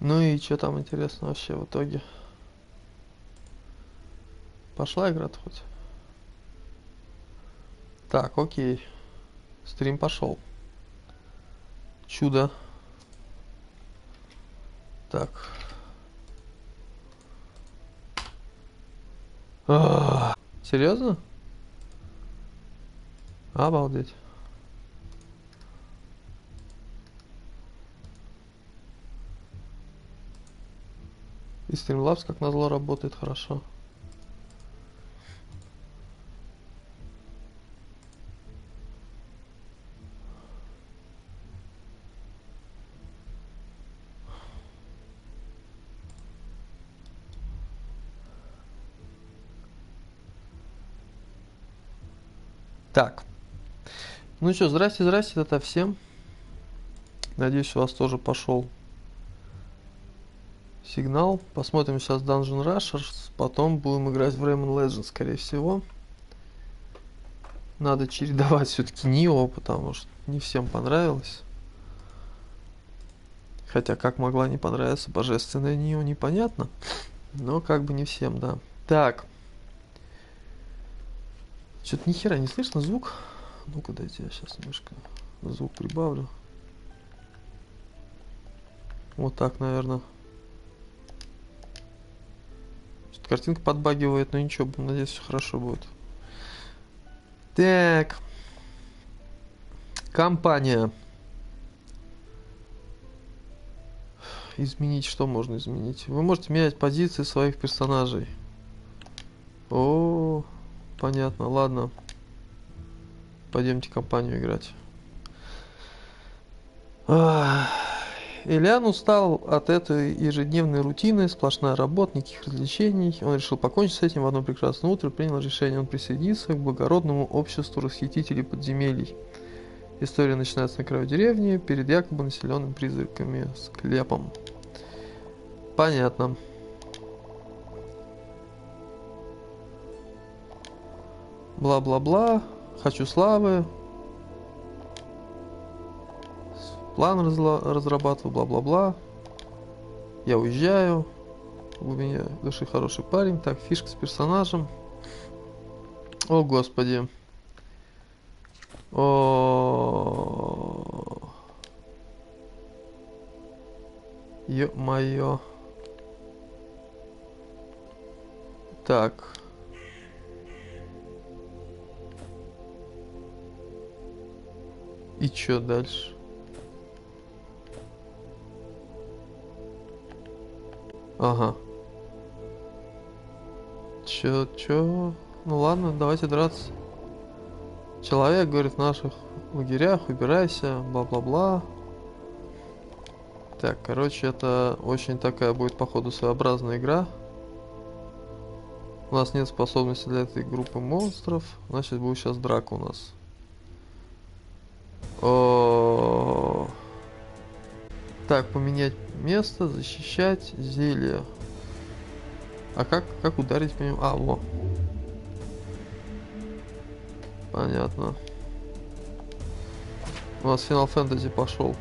Ну и что там интересно вообще в итоге? Пошла игра-то хоть? Так, окей. Стрим пошел. Чудо. Так. Серьезно? Обалдеть. И Streamlabs, как назло, работает хорошо. Так. Ну что, здрасте, здрасте, это всем. Надеюсь, у вас тоже пошел сигнал. Посмотрим сейчас Dungeon Rushers, потом будем играть в Rayman Legends, скорее всего. Надо чередовать все-таки Нио, потому что не всем понравилось. Хотя, как могла не понравиться божественная Нио, непонятно. Но как бы не всем, да. Так. Что-то ни хера не слышно звук. Ну-ка, дайте я сейчас немножко звук прибавлю. Вот так, наверное. Картинка подбагивает, но ничего, надеюсь, все хорошо будет. Так. Компания. Изменить что можно изменить? Вы можете менять позиции своих персонажей. О. Понятно, ладно. Пойдемте компанию играть. Ильян устал от этой ежедневной рутины, сплошная работа, никаких развлечений. Он решил покончить с этим в одно прекрасное утро, принял решение, он присоединиться к благородному обществу расхитителей подземелий. История начинается на краю деревни, перед якобы населенным призраками склепом. Понятно. бла-бла-бла, хочу славы, план разрабатываю, бла-бла-бла, я уезжаю, у меня души хороший парень, так, фишка с персонажем, о господи, о Ё-моё. Так. И чё дальше? Ага. Чё, чё? Ну ладно, давайте драться. Человек говорит в наших лагерях, убирайся, бла-бла-бла. Так, короче, это очень такая будет, походу, своеобразная игра. У нас нет способности для этой группы монстров. Значит, будет сейчас драка у нас. О так, поменять место, защищать, зелье. А как, как ударить по нему? А, во. Понятно. У нас Final Fantasy пошел.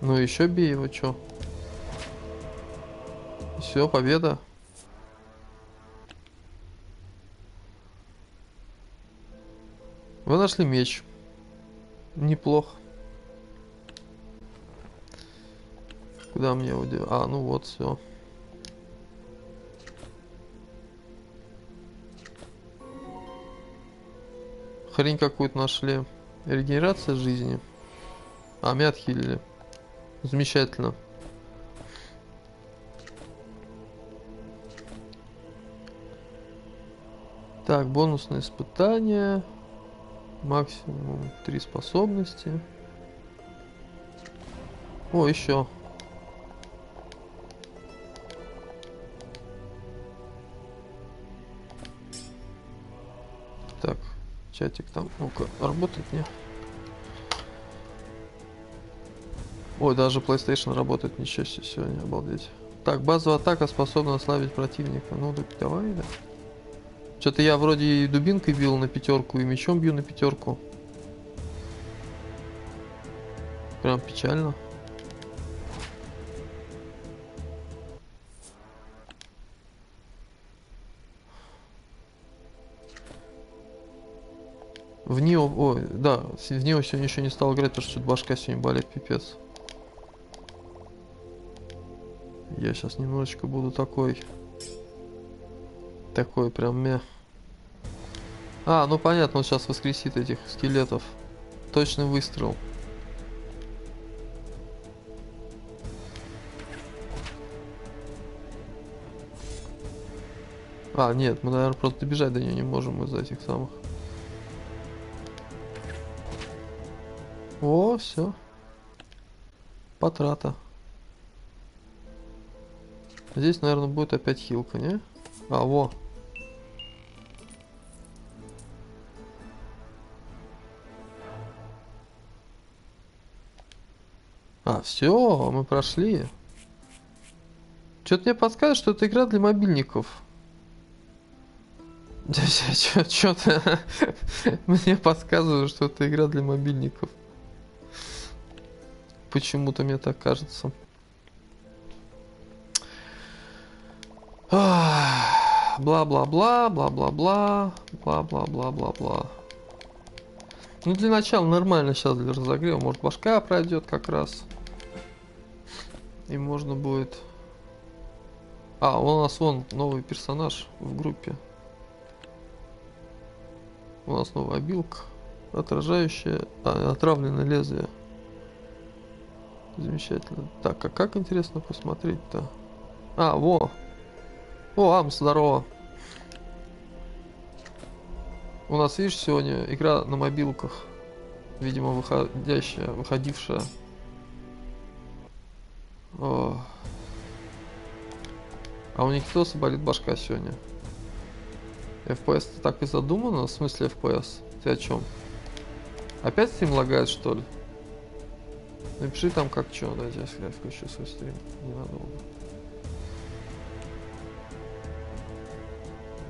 Ну еще бей его, чё? Все, победа. Вы нашли меч. Неплохо. Куда мне его делать? А, ну вот, все. Хрень какую-то нашли. Регенерация жизни. А, меня отхилили. Замечательно. Так, бонусные испытания максимум три способности. О, еще. Чатик там, ну-ка, работает, не? Ой, даже PlayStation работает, ничего себе, сегодня, обалдеть. Так, базовая атака способна ослабить противника. Ну, так давай, да. Что-то я вроде и дубинкой бил на пятерку, и мечом бью на пятерку. Прям печально. В Нио, ой, да, в Нио сегодня еще не стал играть, потому что башка сегодня болит пипец. Я сейчас немножечко буду такой, такой прям мя. А, ну понятно, он сейчас воскресит этих скелетов. Точный выстрел. А, нет, мы, наверное, просто добежать до нее не можем из-за этих самых. О, все. Потрата. Здесь, наверное, будет опять хилка, не? А, во. А, все, мы прошли. Что-то мне подсказывает, что это игра для мобильников. Что-то мне подсказывает, что это игра для мобильников. Почему-то мне так кажется. Бла-бла-бла, бла-бла-бла, бла-бла-бла-бла-бла. Ну, для начала нормально сейчас для разогрева. Может, башка пройдет как раз. И можно будет... А, у нас вон новый персонаж в группе. У нас новая обилка. Отражающая... А, отравленное лезвие. Замечательно. Так, а как интересно посмотреть-то? А, во! О, Ам, здорово. У нас, видишь, сегодня игра на мобилках. Видимо, выходящая, выходившая. О. А у Никитоса болит башка сегодня. FPS -то так и задумано? В смысле FPS? Ты о чем? Опять стрим лагает, что ли? Напиши там как что, дайте я включу свой стрим. Ненадолго.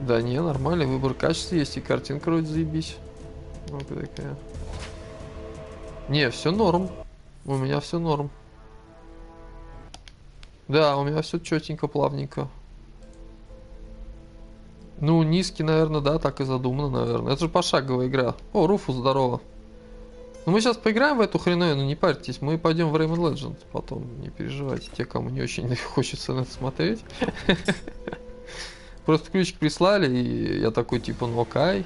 Да не, нормальный выбор качества есть, и картинка вроде заебись. Ну-ка такая. Не, все норм. У меня все норм. Да, у меня все четенько, плавненько. Ну, низкий, наверное, да, так и задумано, наверное. Это же пошаговая игра. О, Руфу, здорово. Ну, мы сейчас поиграем в эту хреновину, не парьтесь. Мы пойдем в Rayman Legend потом, не переживайте. Те, кому не очень хочется на это смотреть. Просто ключик прислали, и я такой, типа, ну окей.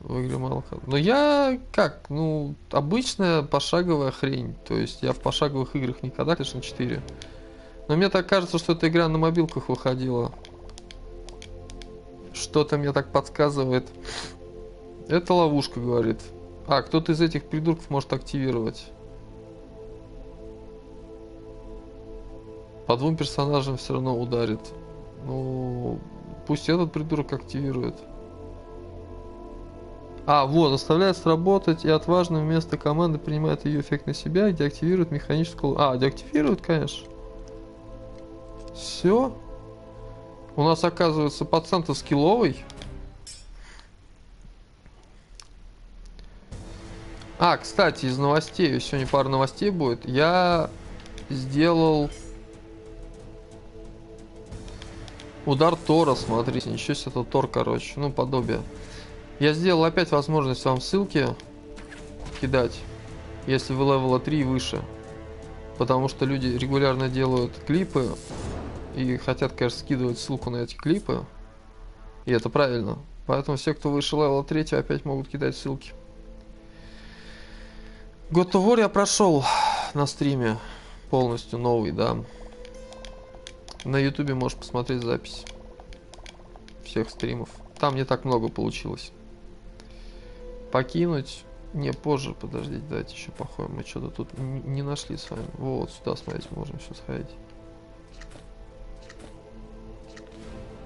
в игре мало Но я как, ну, обычная пошаговая хрень. То есть я в пошаговых играх никогда, конечно, 4. Но мне так кажется, что эта игра на мобилках выходила. Что-то мне так подсказывает. Это ловушка, говорит. А, кто-то из этих придурков может активировать. По двум персонажам все равно ударит. Ну, пусть этот придурок активирует. А, вот, заставляет сработать и отважно вместо команды принимает ее эффект на себя и деактивирует механическую... А, деактивирует, конечно. Все. У нас оказывается пацан-то скилловый. А, кстати, из новостей, сегодня пара новостей будет. Я сделал удар Тора, смотрите, ничего себе, это Тор, короче, ну, подобие. Я сделал опять возможность вам ссылки кидать, если вы level а 3 и выше. Потому что люди регулярно делают клипы и хотят, конечно, скидывать ссылку на эти клипы. И это правильно. Поэтому все, кто выше level а 3, опять могут кидать ссылки. God of War я прошел на стриме полностью новый, да. На ютубе можешь посмотреть запись всех стримов. Там не так много получилось покинуть. Не, позже, подождите, давайте еще походим. Мы что-то тут не нашли с вами. Вот, сюда, смотрите, можем сейчас сходить.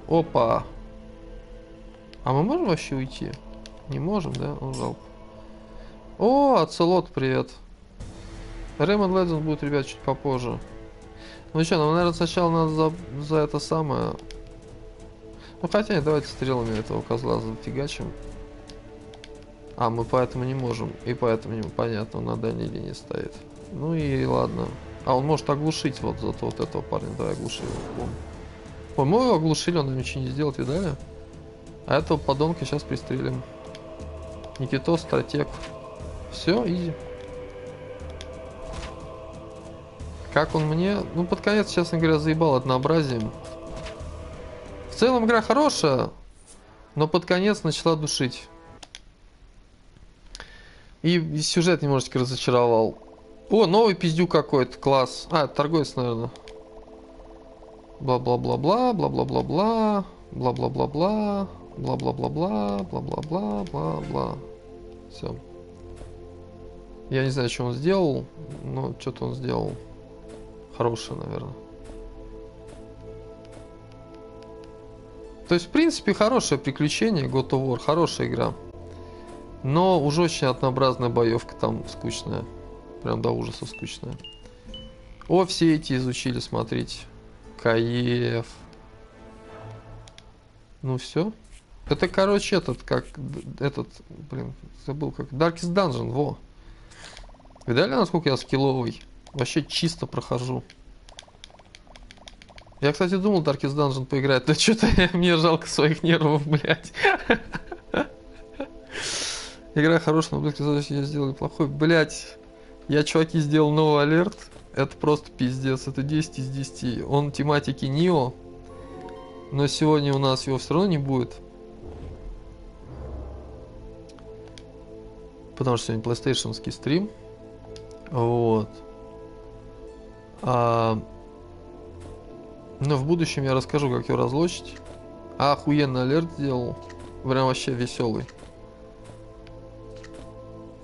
Опа! А мы можем вообще уйти? Не можем, да? Ну, жалко. О, Ацелот, привет. Рэймон Legend будет, ребят, чуть попозже. Ну что, нам, наверное, сначала надо за, за это самое... Ну хотя нет, давайте стрелами этого козла зафигачим. А, мы поэтому не можем. И поэтому не понятно, он на дальней линии стоит. Ну и ладно. А, он может оглушить вот зато вот этого парня. Давай оглуши его. Его оглушили, он нам ничего не сделал, видали? А этого подонка сейчас пристрелим. Никитос, стратег. Все, изи. Как он мне... Ну, под конец, честно говоря, заебал однообразием. В целом игра хорошая, но под конец начала душить. И сюжет немножечко разочаровал. О, новый пиздюк какой-то, класс. А, торговец, наверное. Бла-бла-бла-бла, бла-бла-бла-бла, бла-бла-бла-бла, бла-бла-бла-бла, бла-бла-бла-бла-бла. Все. Я не знаю, что он сделал, но что-то он сделал. Хорошее, наверное. То есть, в принципе, хорошее приключение, God of War, хорошая игра. Но уже очень однообразная боевка там скучная. Прям до ужаса скучная. О, все эти изучили, смотрите. Каев. Ну все. Это, короче, этот, как, этот, блин, забыл, как, Darkest Dungeon, во. Видали, насколько я скилловый? Вообще чисто прохожу. Я, кстати, думал Darkest Dungeon поиграть, но что-то мне жалко своих нервов, блядь. Игра хорошая, но, блядь, я сделали плохой. Блядь, я, чуваки, сделал новый алерт. Это просто пиздец, это 10 из 10. Он тематики Нио, но сегодня у нас его все равно не будет. Потому что сегодня PlayStation стрим. Вот. А, но в будущем я расскажу, как его разлочить. А охуенный алерт сделал. Прям вообще веселый.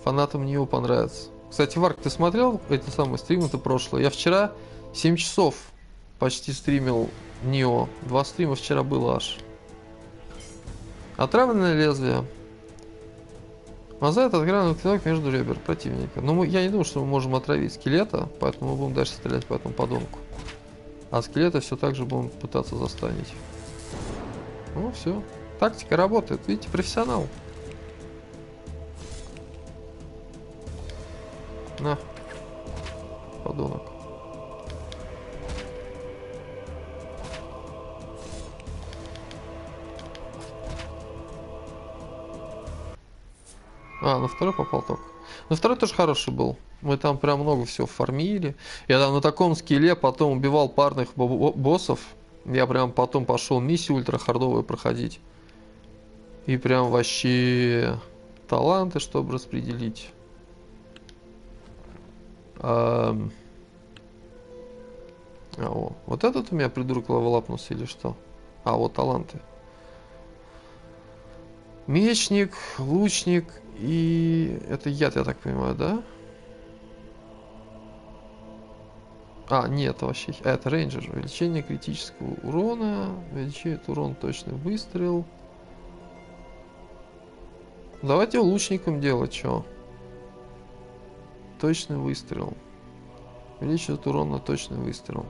Фанатам Нио понравится. Кстати, Варк, ты смотрел эти самые стримы-то прошлые? Я вчера 7 часов почти стримил Нио. Два стрима вчера было аж. Отравленное лезвие. Мозаит отгранный клинок между ребер противника. Но мы, я не думаю, что мы можем отравить скелета, поэтому мы будем дальше стрелять по этому подонку. А скелета все так же будем пытаться застанить. Ну все. Тактика работает. Видите, профессионал. На. Подонок. А, на второй попал только. На второй тоже хороший был. Мы там прям много всего фармили. Я там на таком скилле потом убивал парных боссов. Я прям потом пошел миссию ультра хардовую проходить. И прям вообще таланты, чтобы распределить. А, о, вот этот у меня придурок левелапнулся или что? А, вот таланты. Мечник, лучник и... Это яд, я так понимаю, да? А, нет, вообще... А, это рейнджер. Увеличение критического урона. Увеличивает урон точный выстрел. Давайте лучником делать, что? Точный выстрел. Увеличивает урон на точный выстрел.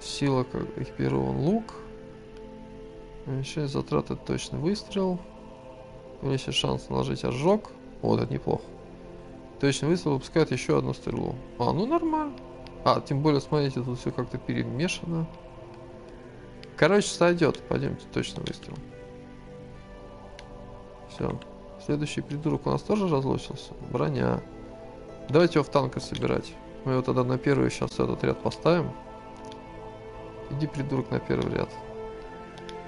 Сила как экипирован лук. Уменьшает затраты точный выстрел. Увеличивает шанс наложить ожог. Вот, это неплохо. Точный выстрел выпускает еще одну стрелу. А, ну нормально. А, тем более, смотрите, тут все как-то перемешано. Короче, сойдет. Пойдемте точно выстрел. Все. Следующий придурок у нас тоже разлучился. Броня. Давайте его в танка собирать. Мы его тогда на первый сейчас этот ряд поставим. Иди, придурок, на первый ряд.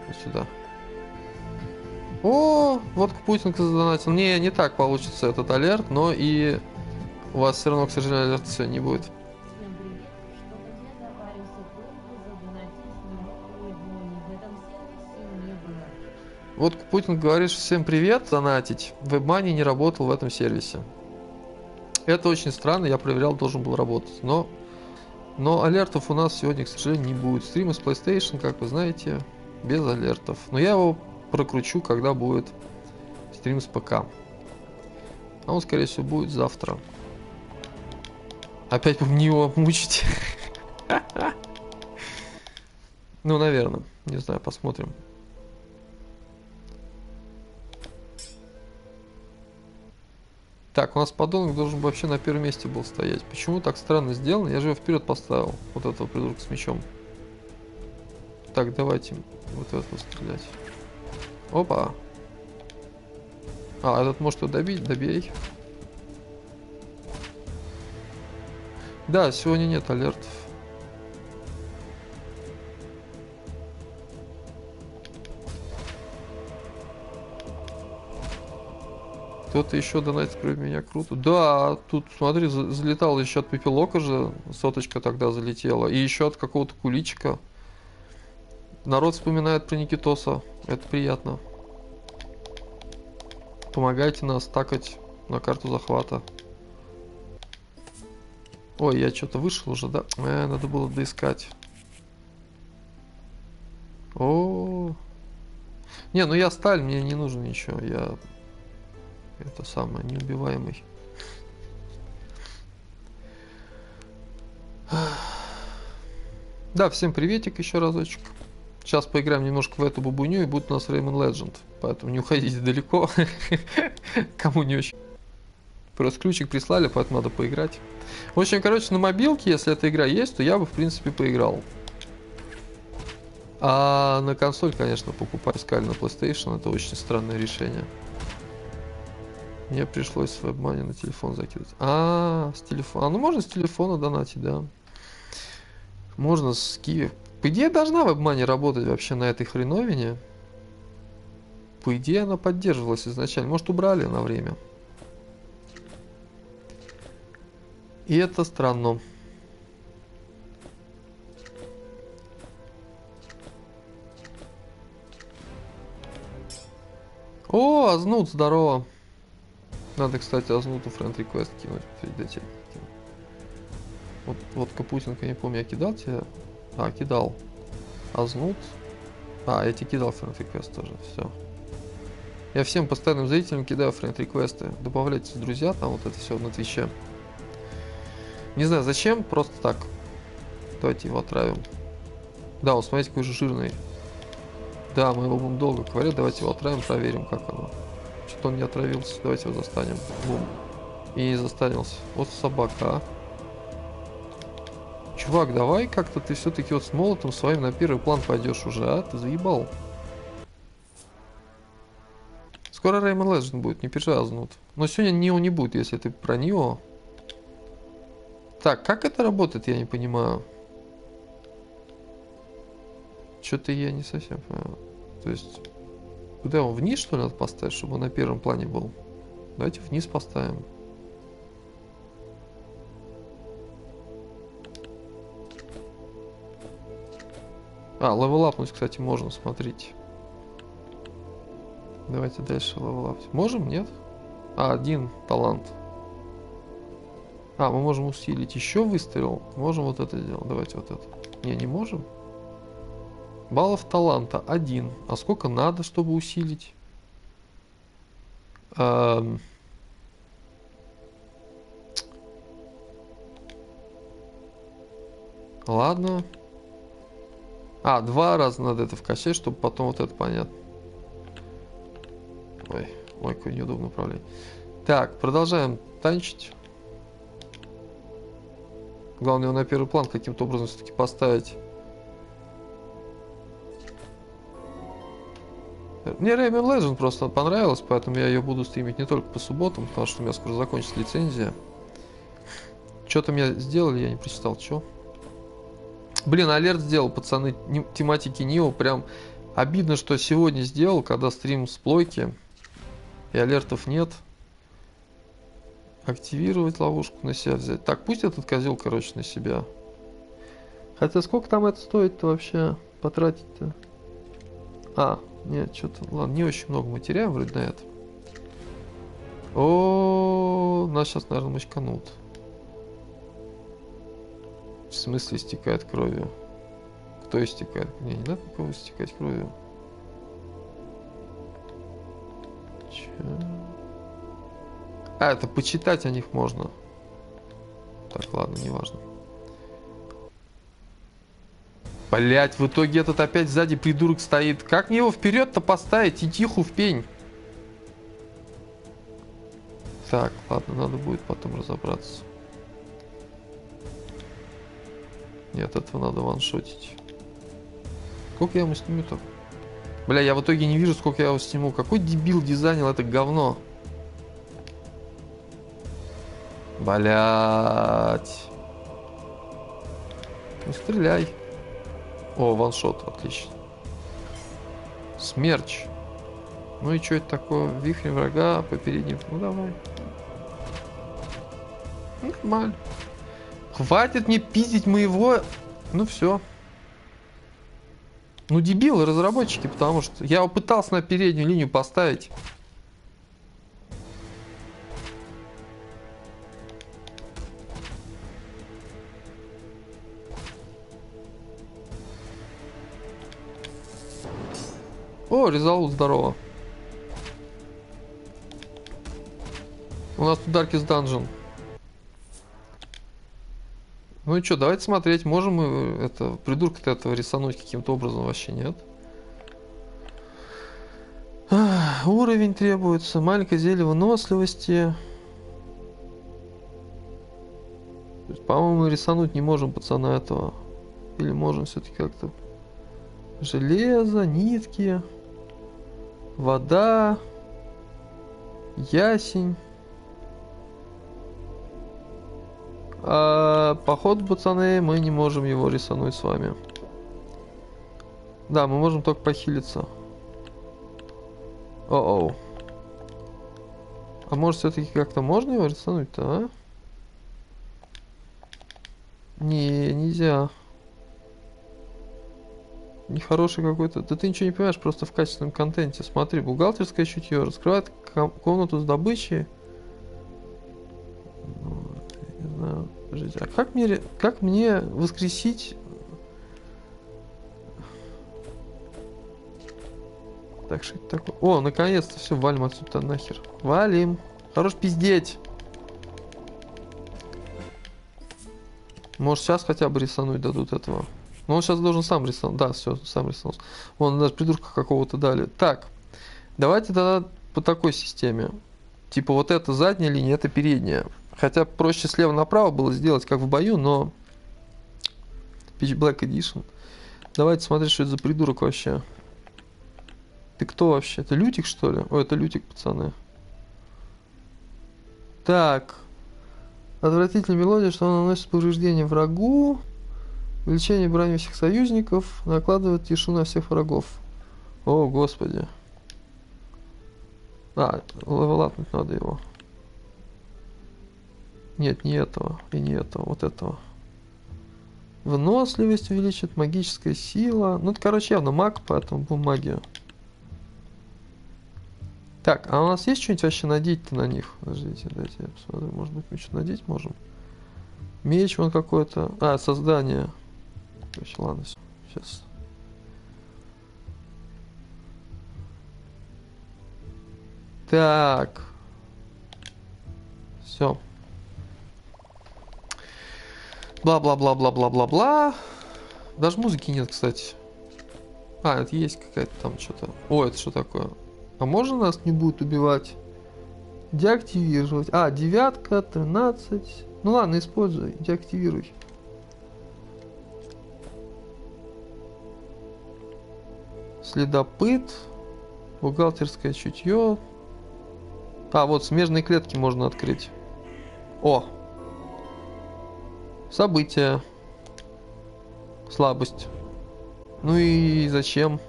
Вот сюда. О, вот Путинка задонатил. Не, не так получится этот алерт, но и у вас все равно, к сожалению, алерта сегодня не будет. Вот Путин говорит, что всем привет, донатить. WebMoney не работал в этом сервисе. Это очень странно, я проверял, должен был работать. Но, но алертов у нас сегодня, к сожалению, не будет. Стримы с PlayStation, как вы знаете, без алертов. Но я его прокручу, когда будет стрим с ПК. А он, скорее всего, будет завтра. Опять будем его мучить. Ну, наверное. Не знаю, посмотрим. Так, у нас подонок должен вообще на первом месте был стоять. Почему так странно сделано? Я же его вперед поставил. Вот этого придурка с мечом. Так, давайте вот этого стрелять. Опа. А, этот может его добить? Добей. Да, сегодня нет алертов. Кто-то еще донатит кроме меня круто. Да, тут, смотри, залетал еще от пепелока же, соточка тогда залетела. И еще от какого-то куличика. Народ вспоминает про Никитоса. Это приятно. Помогайте нас такать на карту захвата. Ой, я что-то вышел уже, да? Э, надо было доискать. О, -о, О, не, ну я сталь, мне не нужно ничего. Я это самое неубиваемый. Да, всем приветик еще разочек. Сейчас поиграем немножко в эту бабуню и будет у нас Rayman Legend. Поэтому не уходите далеко. Кому не очень. Просто ключик прислали, поэтому надо поиграть. В общем, короче, на мобилке, если эта игра есть, то я бы, в принципе, поиграл. А на консоль, конечно, покупать искали на PlayStation. Это очень странное решение. Мне пришлось в WebMoney на телефон закидывать. А, с телефона. А, ну можно с телефона донатить, да. Можно с Киви. По идее, должна WebMoney работать вообще на этой хреновине. По идее, она поддерживалась изначально. Может, убрали на время. И это странно. О, Азнут, здорово. Надо, кстати, Азнуту friend request кинуть перед этим. Вот, вот Капутинка, не помню, я кидал тебе? А, кидал. Азнут. А, я тебе кидал friend request тоже, все. Я всем постоянным зрителям кидаю friend request ы. Добавляйтесь друзья, там вот это все на Twitch е. Не знаю зачем, просто так. Давайте его отравим. Да, он смотрите, какой же жирный. Да, мы его будем долго ковырять, давайте его отравим, проверим, как оно. Что он не отравился. Давайте его застанем. Бум. И застанился. Вот собака, а. Чувак, давай как-то ты все-таки вот с молотом своим на первый план пойдешь уже, а? Ты заебал. Скоро Реймон Legend будет, не переживай, Азнут. Но сегодня Нио не будет, если ты про Нио. Так, как это работает, я не понимаю. Что-то я не совсем понимаю. То есть... Куда его? Вниз, что ли, надо поставить, чтобы он на первом плане был? Давайте вниз поставим. А, левелапнуть, кстати, можно, смотрите. Давайте дальше левелапнуть. Можем, нет? А, один талант. А, мы можем усилить еще выстрел. Можем вот это сделать. Давайте вот это. Не, не можем. Баллов таланта один. А сколько надо, чтобы усилить? Эм... Ладно. А, два раза надо это вкачать, чтобы потом вот это понятно. Ой, ой, какой неудобно управление. Так, продолжаем танчить. Главное его на первый план каким-то образом все-таки поставить. Мне Rayman Legend просто понравилась, поэтому я ее буду стримить не только по субботам, потому что у меня скоро закончится лицензия. Что-то мне сделали, я не прочитал, что. Блин, алерт сделал, пацаны, тематики Нио. Прям обидно, что сегодня сделал, когда стрим с плойки. И алертов нет. Активировать ловушку на себя взять. Так, пусть этот козел, короче, на себя. Хотя сколько там это стоит-то вообще потратить-то? А, нет, что-то, ладно, не очень много мы теряем вроде на это. О, нас сейчас, наверное, мочканут. В смысле истекает кровью? Кто истекает? Не, не надо никого истекать кровью. Че? А, это почитать о них можно. Так, ладно, неважно. Блять, в итоге этот опять сзади придурок стоит. Как мне его вперед-то поставить и тиху в пень? Так, ладно, надо будет потом разобраться. Нет, этого надо ваншотить. Сколько я ему сниму так? Бля, я в итоге не вижу, сколько я его сниму. Какой дебил дизайнил это говно? Блять. Не стреляй. О, ваншот, отлично. Смерч. Ну и что это такое? Вихрь врага по передним. Ну давай. Нормально. Хватит мне пиздить моего... Ну все. Ну дебилы разработчики, потому что я пытался на переднюю линию поставить. О, Резолут, здорово. У нас тут Darkest Dungeon. Ну и что, давайте смотреть, можем мы это придурка-то этого рисануть каким-то образом вообще нет. Уровень требуется, маленькое зелье выносливости. По-моему, рисануть не можем пацана этого. Или можем все-таки как-то... Железо, нитки, вода, ясень. А, походу, пацаны, мы не можем его рисануть с вами. Да, мы можем только похилиться. О-оу. А может все-таки как-то можно его рисануть-то, а? Не, нельзя. Нехороший какой-то. Да ты ничего не понимаешь просто в качественном контенте. Смотри, бухгалтерское чутье раскрывает комнату с добычей. Не знаю. А как мне, как мне воскресить... Так, что это такое? О, наконец-то все, валим отсюда нахер. Валим. Хорош пиздеть. Может сейчас хотя бы рисануть дадут этого. Но он сейчас должен сам рисовать. Да, все, сам рисовал. Вон даже придурка какого-то дали. Так, давайте тогда по такой системе. Типа вот эта задняя линия, это передняя. Хотя проще слева направо было сделать, как в бою, но... Pitch Black Edition. Давайте смотреть, что это за придурок вообще. Ты кто вообще? Это Лютик, что ли? О, это Лютик, пацаны. Так. Отвратительная мелодия, что она наносит повреждение врагу. Увеличение брони всех союзников. Накладывает тишину на всех врагов. О, господи. А, левелапнуть надо его. Нет, не этого. И не этого. Вот этого. Выносливость увеличит, магическая сила. Ну, это, короче, явно маг, поэтому будем магию. Так, а у нас есть что-нибудь вообще надеть-то на них? Подождите, дайте я посмотрю. Может быть, мы что-то надеть можем? Меч вон какой-то. А, создание. Короче, ладно, сейчас. Так. Все. Бла-бла-бла-бла-бла-бла-бла. Даже музыки нет, кстати. А, это есть какая-то там что-то. О, это что такое? А можно нас не будет убивать? Деактивировать. А, девятка, тринадцать. Ну ладно, используй, деактивируй. Следопыт. Бухгалтерское чутье. А, вот смежные клетки можно открыть. О, События. Слабость. Ну и зачем?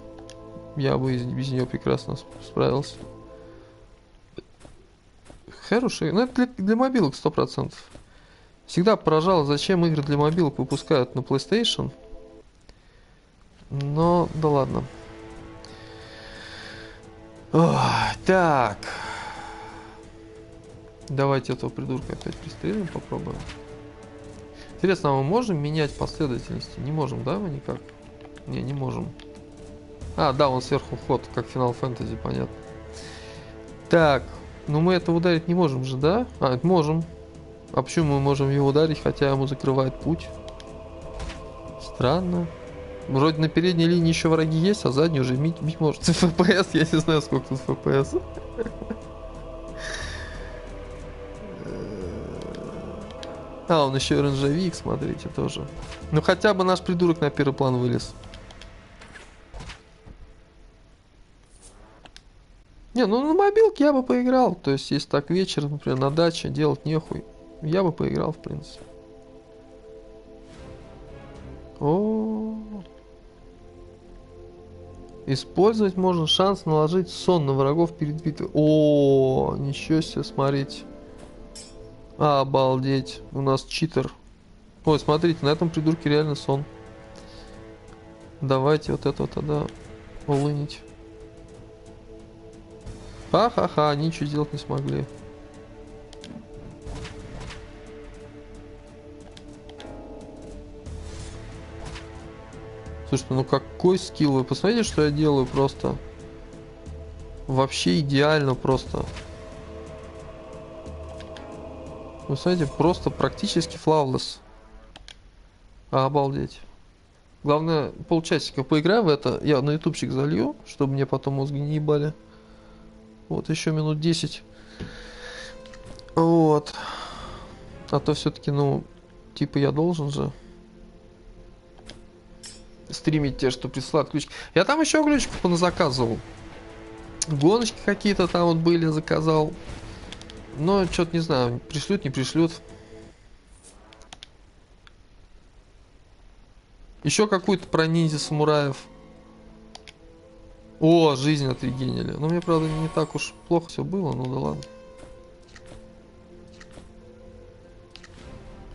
Я бы без нее прекрасно справился. Хороший. Ну это для, для мобилок сто процентов. Всегда поражало, зачем игры для мобилок выпускают на PlayStation. Но, да ладно. Так. Давайте этого придурка опять пристрелим, попробуем. Интересно, а мы можем менять последовательности? Не можем, да, мы никак? Не, не можем. А, да, он сверху ход, как Final Fantasy, понятно. Так, ну мы это ударить не можем же, да? А, можем. А почему мы можем его ударить, хотя ему закрывает путь? Странно. Вроде на передней линии еще враги есть, а задние уже бить, бить может. ФПС, я не знаю, сколько тут ФПС. А, он еще и ренжевик, смотрите, тоже. Ну хотя бы наш придурок на первый план вылез. Не, ну на мобилке я бы поиграл. То есть, если так вечером, например, на даче делать нехуй, я бы поиграл, в принципе. О, Использовать можно шанс наложить сон на врагов перед битвой. О, ничего себе, смотрите. Обалдеть, у нас читер. Ой, смотрите, на этом придурке реально сон. Давайте вот это тогда улынить. Ха-ха-ха, ничего сделать не смогли. Слушайте, ну какой скилл? Вы посмотрите, что я делаю просто. Вообще идеально просто. Вы смотрите, просто практически флавлес. Обалдеть. Главное, полчасика поиграем в это. Я на ютубчик залью, чтобы мне потом мозги не ебали. Вот, еще минут 10. Вот. А то все-таки, ну, типа я должен же стримить те, что присылают ключики. Я там еще ключиков заказывал. Гоночки какие-то там вот были, заказал. Но что-то не знаю, пришлют, не пришлют. Еще какую-то про ниндзя самураев. О, жизнь отрегенили. Ну, мне, правда, не так уж плохо все было, ну да ладно.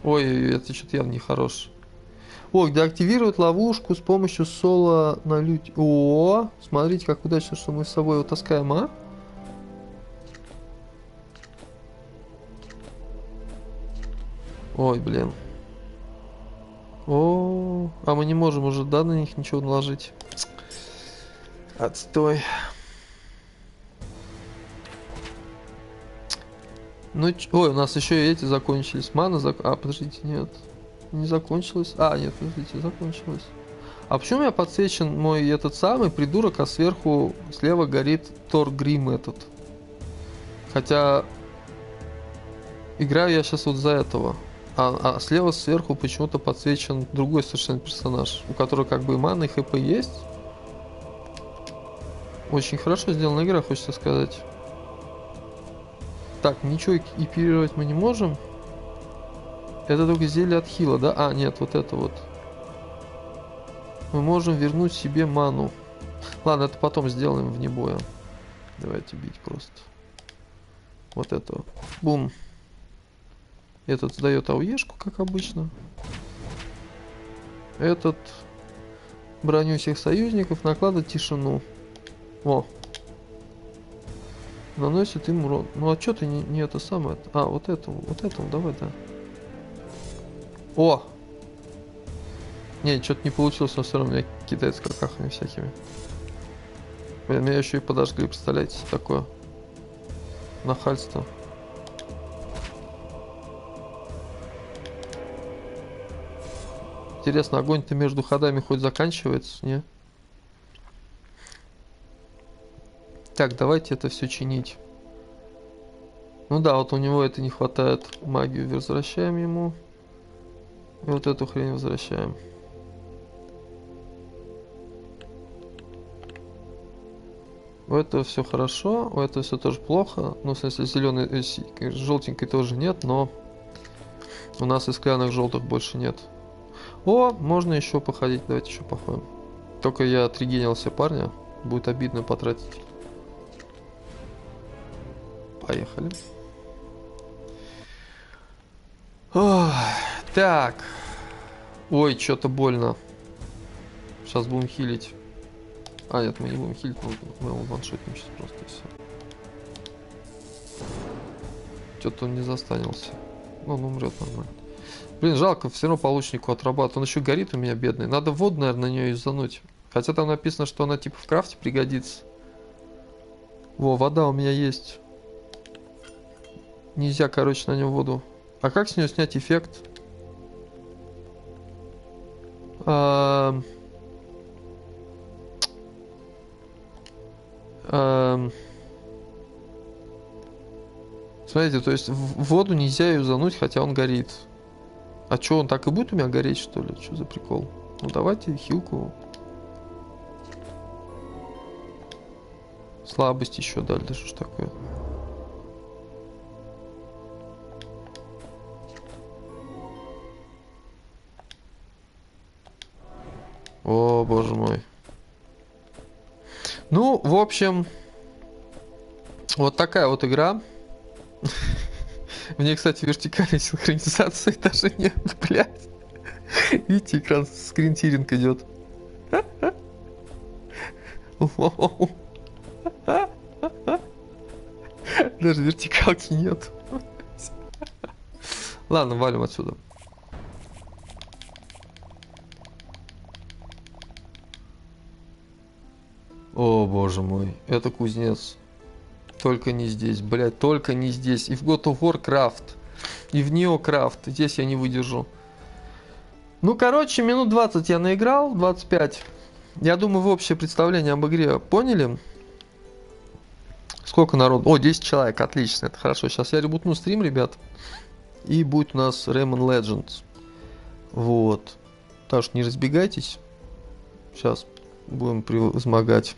Ой, это что-то явно нехорошее. О, где активирует ловушку с помощью соло на лють. О, смотрите, как удачно, что мы с собой его таскаем, а? Ой, блин. О, а мы не можем уже, да, на них ничего наложить. Отстой. Ну, ой, у нас еще и эти закончились. Мана зак... А, подождите, нет. Не закончилась. А, нет, подождите, закончилась. А почему меня подсвечен мой этот самый придурок, а сверху слева горит Тор Грим этот? Хотя играю я сейчас вот за этого. А, а слева сверху почему-то подсвечен другой совершенно персонаж, у которого как бы и мана, и хп есть. Очень хорошо сделана игра, хочется сказать. Так, ничего экипировать мы не можем. Это только зелье от хила, да? А, нет, вот это вот. Мы можем вернуть себе ману. Ладно, это потом сделаем вне боя. Давайте бить просто. Вот это. Бум. Этот сдает ауешку, как обычно. Этот броню всех союзников, накладывает тишину. О. Наносит им урон. Ну а что ты не, не это самое? А, вот это, вот это, давай, да. О! Не, что-то не получилось, но все равно меня кидает с каркахами всякими. Блин, меня еще и подожгли, представляете, такое. Нахальство. Интересно, огонь-то между ходами хоть заканчивается, не? Так, давайте это все чинить. Ну да, вот у него это не хватает. Магию возвращаем ему. И вот эту хрень возвращаем. У этого все хорошо, у этого все тоже плохо. Ну, в смысле, зеленый, э, желтенькой тоже нет, но у нас из кляных желтых больше нет. О, можно еще походить. Давайте еще походим. Только я отрегенился парня. Будет обидно потратить. Поехали. Ох, так. Ой, что-то больно. Сейчас будем хилить. А, нет, мы не будем хилить, мы его ваншотим сейчас просто и все. Что-то он не застанился. Ну, он умрет нормально. Блин, жалко, все равно получнику отрабатывает. Он еще горит у меня, бедный. Надо воду, наверное, на нее юзануть. Хотя там написано, что она типа в крафте пригодится. Во, вода у меня есть. Нельзя, короче, на нем воду. А как с нее снять эффект? Эм, эм, смотрите, то есть в воду нельзя ее зануть, хотя он горит. А что, он так и будет у меня гореть, что ли? Что за прикол? Ну давайте хилку. Слабость еще дали, даже что ж такое? О, боже мой. Ну, в общем, вот такая вот игра. Мне, кстати, вертикальной синхронизации даже нет, блядь. Видите, экран скринтиринг идет. Даже вертикалки нет. Ладно, валим отсюда. О, боже мой, это кузнец. Только не здесь, блядь, только не здесь. И в God of War и в Neocraft. Здесь я не выдержу. Ну, короче, минут 20 я наиграл, 25. Я думаю, в общее представление об игре поняли. Сколько народу? О, 10 человек, отлично, это хорошо. Сейчас я ребутну стрим, ребят. И будет у нас Rayman Legends. Вот. Так что не разбегайтесь. Сейчас будем превозмогать.